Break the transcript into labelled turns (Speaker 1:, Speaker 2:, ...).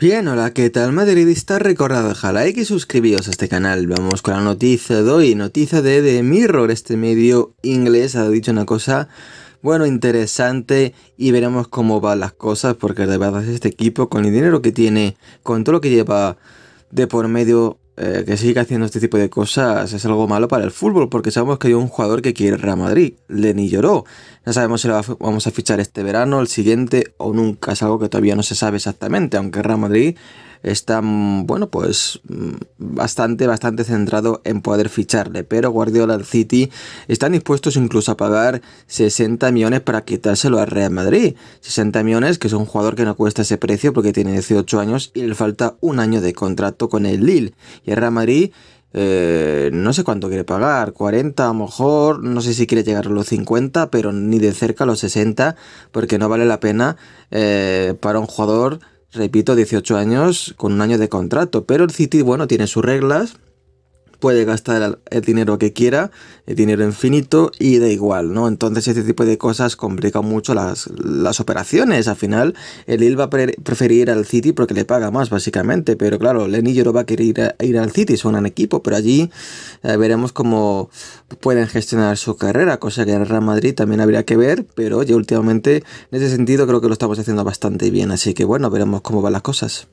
Speaker 1: Bien, hola, ¿qué tal madridista? Recordad dejar like y suscribíos a este canal. Vamos con la noticia de hoy, noticia de The Mirror, este medio inglés ha dicho una cosa, bueno, interesante y veremos cómo van las cosas porque de verdad este equipo con el dinero que tiene, con todo lo que lleva de por medio eh, que siga haciendo este tipo de cosas es algo malo para el fútbol, porque sabemos que hay un jugador que quiere Real Madrid, Lenny lloró. No sabemos si lo vamos a fichar este verano, el siguiente o nunca, es algo que todavía no se sabe exactamente, aunque Real Madrid está, mm, bueno, pues mm, bastante, bastante centrado en poder ficharle. Pero Guardiola City están dispuestos incluso a pagar 60 millones para quitárselo a Real Madrid. 60 millones, que es un jugador que no cuesta ese precio porque tiene 18 años y le falta un año de contrato con el Lille. Y el Real Madrid eh, no sé cuánto quiere pagar, 40 a lo mejor, no sé si quiere llegar a los 50, pero ni de cerca a los 60, porque no vale la pena eh, para un jugador repito, 18 años con un año de contrato. Pero el City, bueno, tiene sus reglas puede gastar el dinero que quiera, el dinero infinito y da igual, ¿no? Entonces este tipo de cosas complican mucho las, las operaciones. Al final el Lille va a preferir al City porque le paga más, básicamente. Pero claro, no va a querer ir, al City, son un equipo, pero allí eh, veremos cómo pueden gestionar su carrera, cosa que en Real Madrid también habría que ver, pero oye, últimamente en ese sentido creo que lo estamos haciendo bastante bien. Así que bueno, veremos cómo van las cosas.